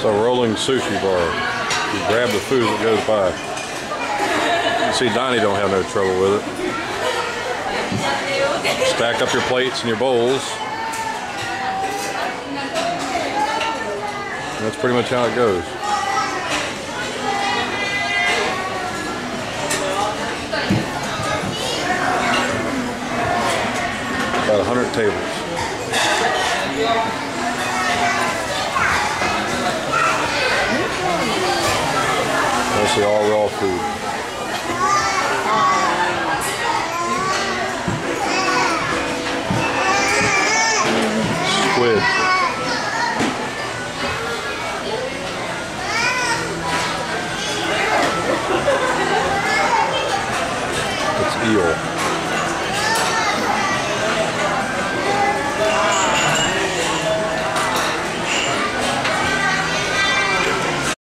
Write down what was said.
It's a rolling sushi bar. You grab the food that goes by. You see Donnie don't have no trouble with it. Stack up your plates and your bowls. And that's pretty much how it goes. About 100 tables. obviously all raw food. Squid. It's eel.